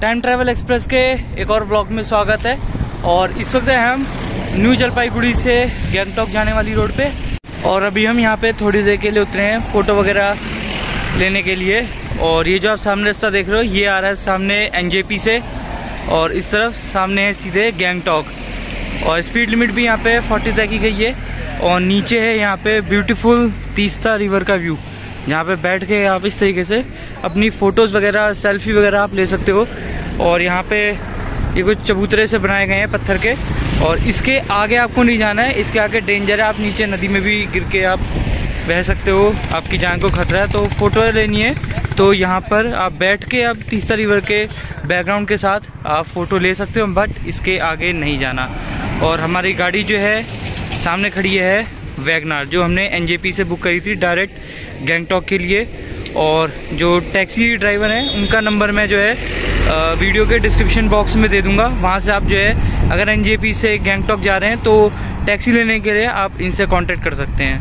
Time travel express के एक और ब्लॉग में स्वागत है। और इस वक्त हम न्यू जलपाईगुड़ी से गैंगटॉक जाने वाली रोड पे। और अभी हम यहाँ पे थोड़ी देर के लिए उतरे हैं फ़ोटो वगैरह लेने के लिए। और ये जो आप सामने रास्ता देख रहे हो, ये आ रहा है सामने एनजेपी से। और इस तरफ़ सामने है सीधे गैंगटॉक और स्पीड लिमिट भी यहाँ पे 40 तय की गई है। और नीचे है यहाँ पे ब्यूटीफुल तीस्ता रिवर का व्यू यहाँ पे बैठ के आप इस तरीके से अपनी फ़ोटोज़ वगैरह सेल्फी वगैरह आप ले सकते हो। और यहाँ पे ये कुछ चबूतरे से बनाए गए हैं पत्थर के। और इसके आगे आपको नहीं जाना है। इसके आगे डेंजर है। आप नीचे नदी में भी गिर के आप बह सकते हो। आपकी जान को खतरा है। तो फ़ोटो लेनी है। तो यहाँ पर आप बैठ के आप तीस्ता रिवर के बैकग्राउंड के साथ आप फ़ोटो ले सकते हो बट इसके आगे नहीं जाना। और हमारी गाड़ी जो है, सामने खड़ी है वैगनार, जो हमने एनजेपी से बुक करी थी डायरेक्ट गैंगटॉक के लिए। और जो टैक्सी ड्राइवर हैं, उनका नंबर मैं जो है वीडियो के डिस्क्रिप्शन बॉक्स में दे दूँगा। वहाँ से आप जो है, अगर एनजेपी से गैंगटॉक जा रहे हैं तो टैक्सी लेने के लिए आप इनसे कांटेक्ट कर सकते हैं।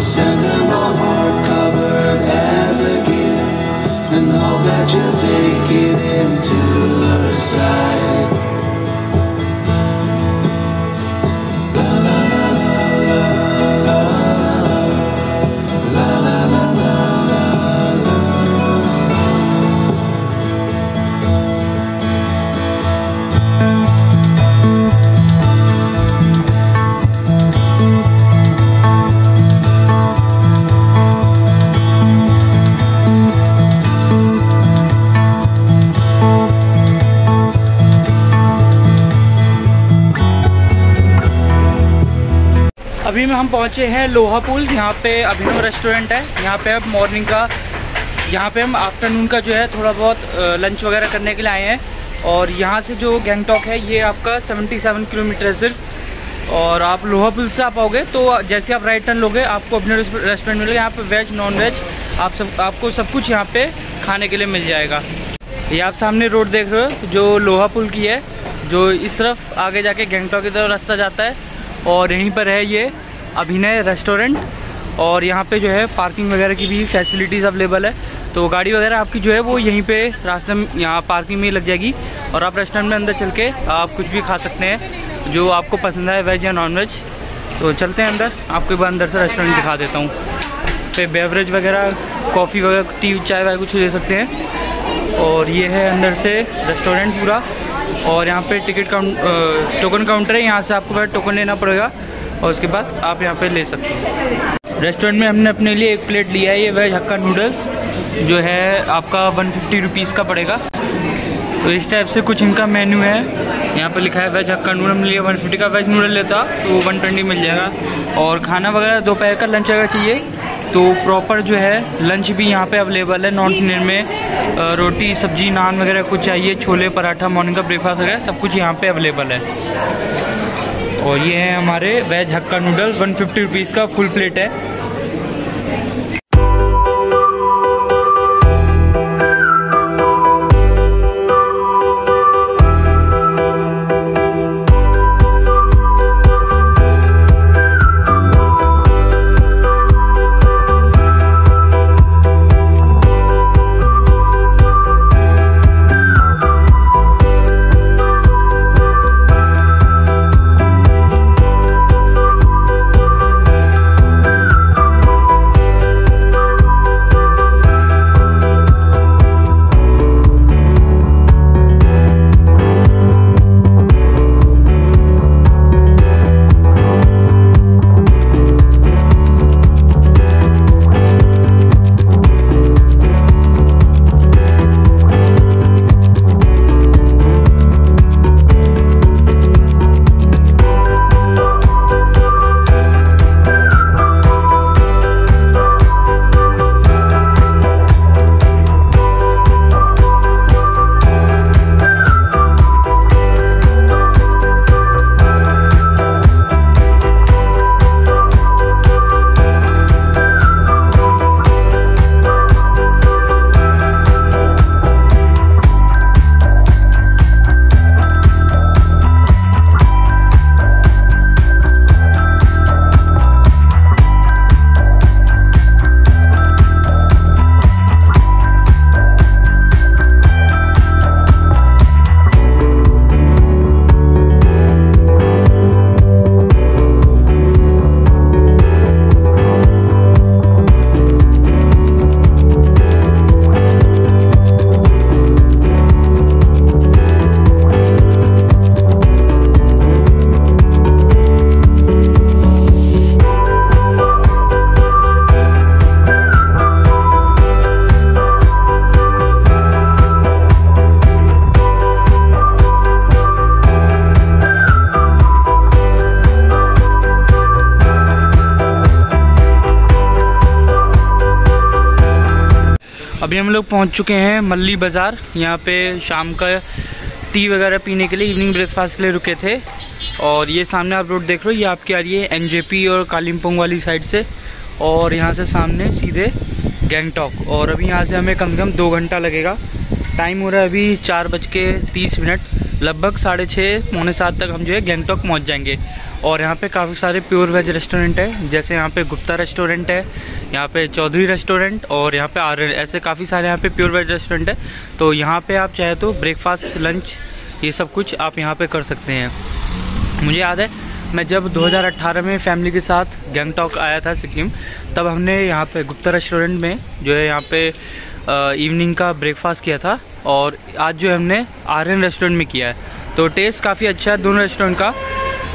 send her my heart covered as a gift and hope that she'll take it into her side. में हम पहुँचे हैं लोहा पुल। यहाँ पे अभिनव रेस्टोरेंट है। यहाँ पे अब मॉर्निंग का यहाँ पे हम आफ्टरनून का जो है थोड़ा बहुत लंच वगैरह करने के लिए आए हैं। और यहाँ से जो गैंगटॉक है, ये आपका 77 किलोमीटर है सिर्फ़। और आप लोहा पुल से आप आओगे तो जैसे आप राइट टर्न लोगे, आपको अपने रेस्टोरेंट मिलेगा। यहाँ पर वेज नॉन वेज आप सब आपको सब कुछ यहाँ पे खाने के लिए मिल जाएगा। ये आप सामने रोड देख रहे हो, जो लोहा पुल की है, जो इस तरफ़ आगे जाके गैंगटॉक की तरफ़ रास्ता जाता है। और यहीं पर है ये अभिनय रेस्टोरेंट और यहाँ पे जो है पार्किंग वगैरह की भी फैसिलिटीज़ अवेलेबल है। तो गाड़ी वगैरह आपकी जो है वो यहीं पे रास्ते में, यहाँ पार्किंग में लग जाएगी और आप रेस्टोरेंट में अंदर चल के आप कुछ भी खा सकते हैं जो आपको पसंद है वेज या नॉन वेज तो चलते हैं अंदर, आपको एक बार अंदर से रेस्टोरेंट दिखा देता हूँ। पे बेवरेज वगैरह कॉफ़ी वगैरह टी चाय वगैरह कुछ ले सकते हैं। और ये है अंदर से रेस्टोरेंट पूरा। और यहाँ पे टिकट काउंट टोकन काउंटर है, यहाँ से आपको टोकन लेना पड़ेगा। और उसके बाद आप यहाँ पे ले सकते हैं। रेस्टोरेंट में हमने अपने लिए एक प्लेट लिया है, ये वेज हक्का नूडल्स जो है आपका वन फिफ्टी रुपीज़ का पड़ेगा। तो इस टाइप से कुछ इनका मेन्यू है। यहाँ पर लिखा है वेज हक्का नूडल हम लिया वन फिफ्टी का वेज नूडल लेता तो वन ट्वेंटी मिल जाएगा। और खाना वगैरह दोपहर का लंच अगर चाहिए तो प्रॉपर जो है लंच भी यहाँ पे अवेलेबल है। नॉन इंडियन में रोटी, सब्ज़ी, नान वगैरह कुछ चाहिए, छोले, पराठा मॉर्निंग का ब्रेकफास्ट वगैरह सब कुछ यहाँ पे अवेलेबल है। और ये है हमारे veg Hakka noodles one fifty rupees का फुल प्लेट है। अभी हम लोग पहुँच चुके हैं मल्ली बाज़ार। यहाँ पे शाम का टी वगैरह पीने के लिए इवनिंग ब्रेकफास्ट के लिए रुके थे। और ये सामने आप रोड देख रहे हो, ये आपकी आ रही है एनजेपी और कालिम्पोंग वाली साइड से। और यहाँ से सामने सीधे गैंगटॉक और अभी यहाँ से हमें कम से कम दो घंटा लगेगा। टाइम हो रहा है अभी चार बज के तीस मिनट। लगभग साढ़े छः पौने सात तक हम जो है गैंगटॉक पहुँच जाएँगे। और यहाँ पे काफ़ी सारे प्योर वेज रेस्टोरेंट है, जैसे यहाँ पे गुप्ता रेस्टोरेंट है, यहाँ पे चौधरी रेस्टोरेंट और यहाँ पे आर्यन ऐसे काफ़ी सारे यहाँ पे प्योर वेज रेस्टोरेंट है। तो यहाँ पे आप चाहे तो ब्रेकफास्ट लंच ये सब कुछ आप यहाँ पे कर सकते हैं। मुझे याद है, मैं जब 2018 में फैमिली के साथ गैंगटॉक आया था सिक्किम, तब हमने यहाँ पे गुप्ता रेस्टोरेंट में जो है यहाँ पे इवनिंग का ब्रेकफास्ट किया था। और आज जो हमने आर्यन रेस्टोरेंट में किया है। तो टेस्ट काफ़ी अच्छा है दोनों रेस्टोरेंट का।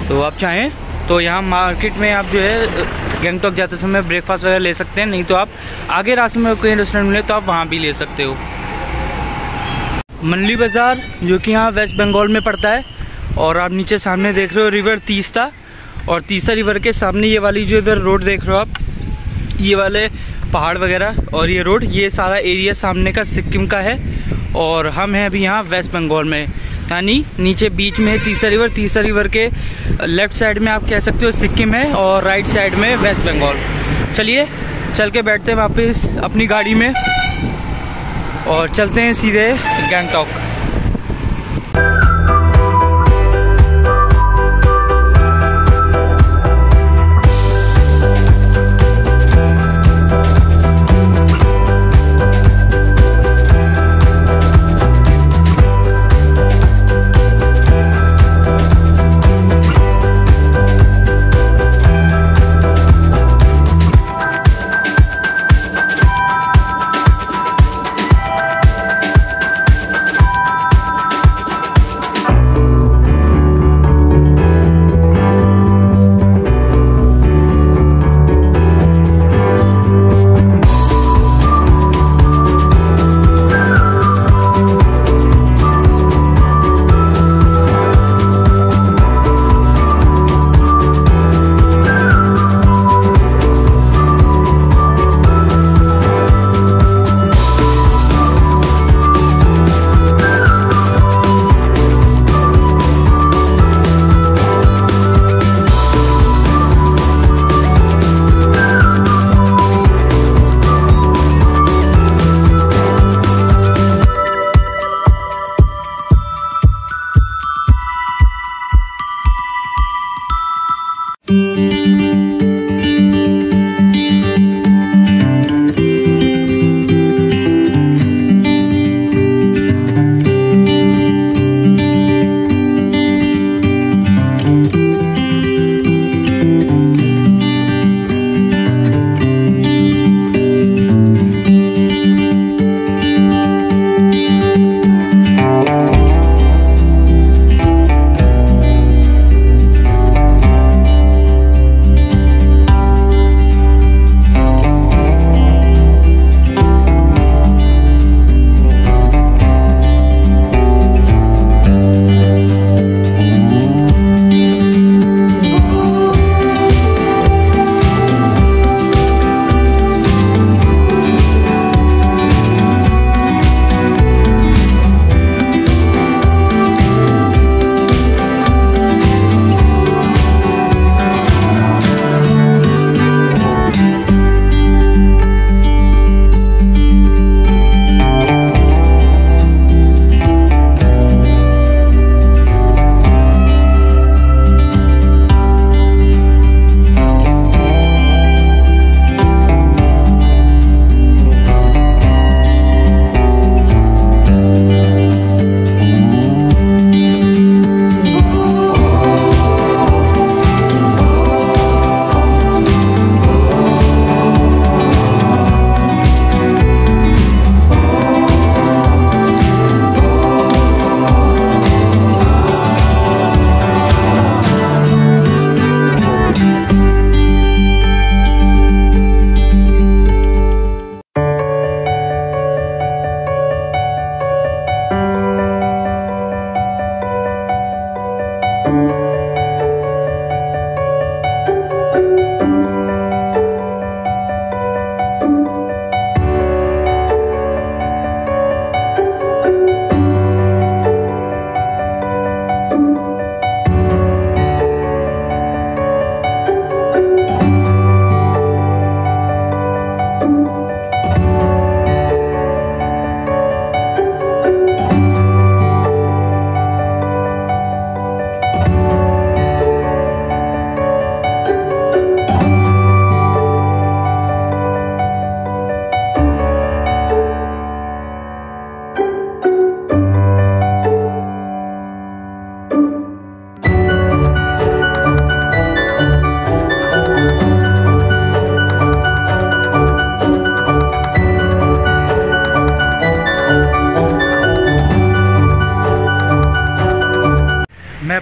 तो आप चाहें तो यहाँ मार्केट में आप जो है, गैंगटॉक जाते समय ब्रेकफास्ट वगैरह ले सकते हैं, नहीं तो आप आगे रास्ते में कोई रेस्टोरेंट मिले तो आप वहाँ भी ले सकते हो। मंडली बाज़ार, जो कि यहाँ वेस्ट बंगाल में पड़ता है, और आप नीचे सामने देख रहे हो रिवर तीस्ता, और तीस्ता रिवर के सामने ये वाली जो इधर रोड देख रहे हो आप, ये वाले पहाड़ वगैरह, और ये रोड ये सारा एरिया सामने का सिक्किम का है और हम हैं अभी यहाँ वेस्ट बंगाल में। यानी नीचे बीच में है, तीसरा रिवर तीसरा रिवर के लेफ़्ट साइड में आप कह सकते हो सिक्किम है और राइट साइड में वेस्ट बंगाल। चलिए, चल के बैठते हैं वापस अपनी गाड़ी में और चलते हैं सीधे गैंगटॉक।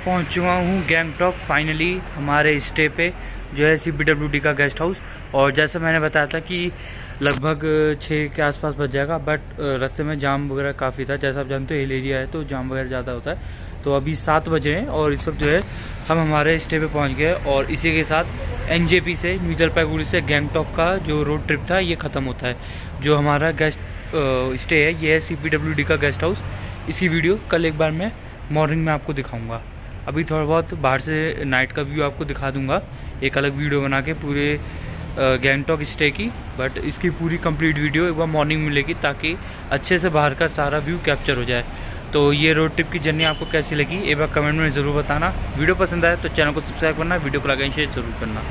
चुका हूँ गैंगटॉक फाइनली हमारे स्टे पे, जो है सीपीडब्ल्यूडी का गेस्ट हाउस और जैसे मैंने बताया था कि लगभग छः के आसपास बच जाएगा बट रास्ते में जाम वगैरह काफ़ी था। जैसा आप जानते हो हिल एरिया है तो जाम वगैरह ज़्यादा होता है। तो अभी सात बजे हैं और इस वक्त जो है, हम हमारे स्टे पे पहुँच गए और इसी के साथ एनजेपी से न्यू जलपाईगुड़ी से गैंगटॉक का जो रोड ट्रिप था, ये ख़त्म होता है। जो हमारा गेस्ट स्टे है, ये है सी का गेस्ट हाउस इसकी वीडियो कल एक बार मैं मॉर्निंग में आपको दिखाऊँगा। अभी थोड़ा बहुत बाहर से नाइट का व्यू आपको दिखा दूँगा। एक अलग वीडियो बना के पूरे गैंगटॉक स्टे की बट इसकी पूरी कंप्लीट वीडियो एक बार मॉर्निंग मिलेगी ताकि अच्छे से बाहर का सारा व्यू कैप्चर हो जाए। तो ये रोड ट्रिप की जर्नी आपको कैसी लगी, एक बार कमेंट में ज़रूर बताना। वीडियो पसंद आए तो चैनल को सब्सक्राइब करना वीडियो को लाइक शेयर ज़रूर करना।